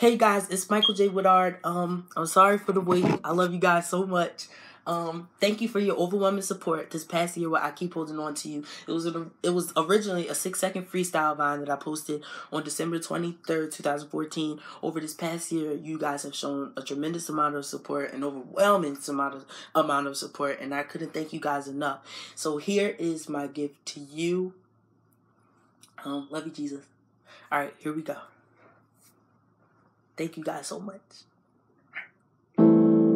Hey guys, it's Michael J. Woodard. Um, I'm sorry for the wait. I love you guys so much. Um, thank you for your overwhelming support this past year where I keep holding on to you. It was it was originally a six second freestyle vine that I posted on December 23rd, 2014. Over this past year, you guys have shown a tremendous amount of support, an overwhelming amount of amount of support, and I couldn't thank you guys enough. So here is my gift to you. Um, love you, Jesus. All right, here we go. Thank you guys so much. Mm-hmm.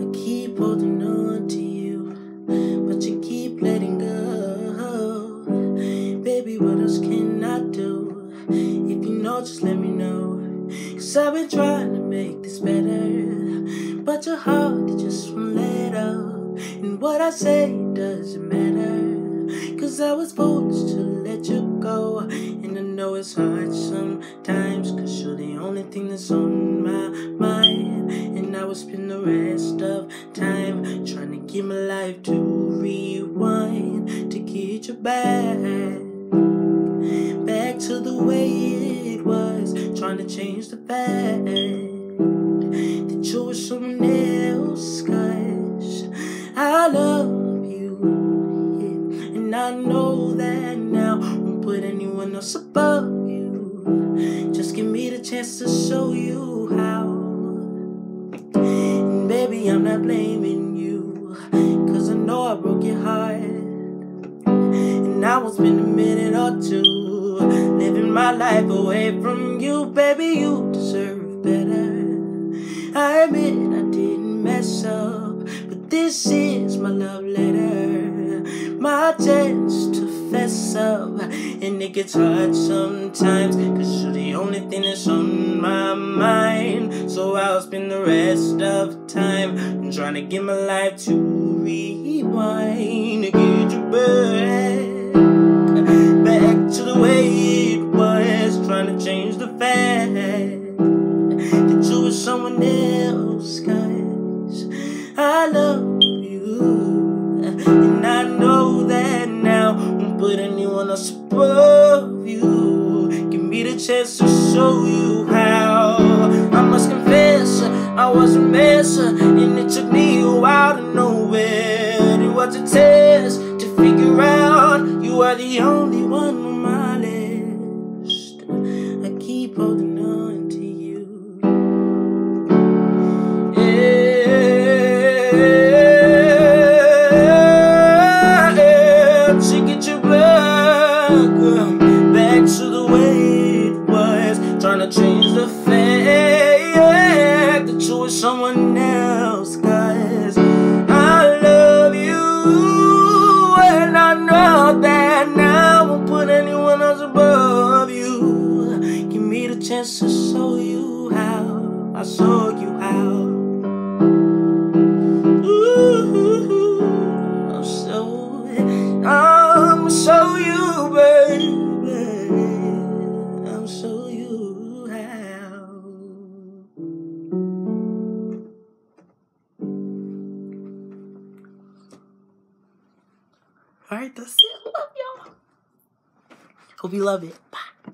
I keep holding on to you, but you keep letting go. Baby, what else can I do? If you know, just let me know. Cause I've been trying to make this better, but your heart just won't let up. And what I say doesn't matter, cause I was forced to let you go. And I know it's hard sometimes, cause you're the only thing that's on my mind. And I will spend the rest of time trying to get my life to rewind to get you back. Back to the way it was, trying to change the that you someone else. I love you, yeah. and I know that now. Won't put anyone else above you. Just give me the chance to show you how. And baby, I'm not blaming you, cause I know I broke your heart. And I won't spend a minute or two living my life away from you, baby. You my chance to fess up. And it gets hard sometimes, cause you're the only thing that's on my mind. So I'll spend the rest of time trying to get my life to rewind get you back, back to the way it was, trying to change the fact that you were someone else, show you how. I must confess, I was a mess, and it took me a while to know where. It was a test to figure out you are the only one on my list. I keep holding Change the fact that you were someone else, guys. I love you, and I know that now won't put anyone else above you. Give me the chance to show you how. I show All right, that's it. Love y'all. Hope you love it. Bye.